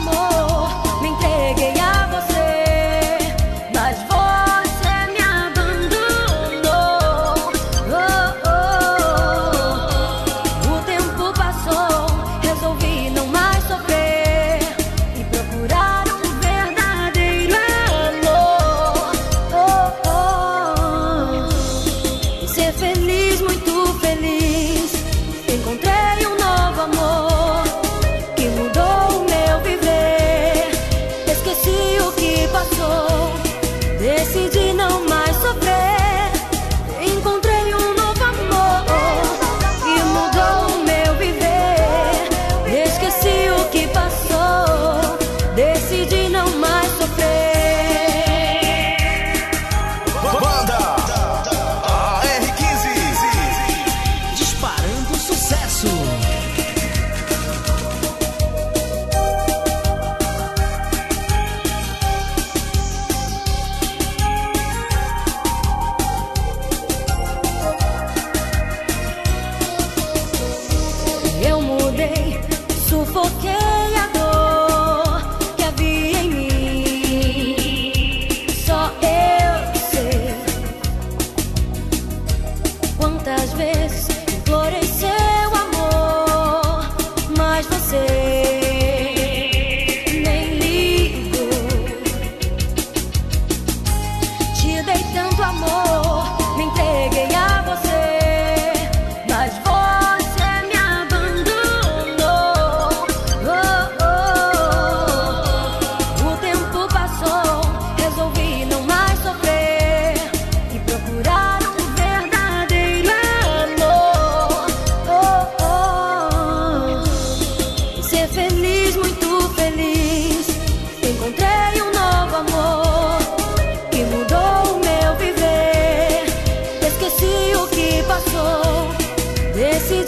amor. Decidi decir.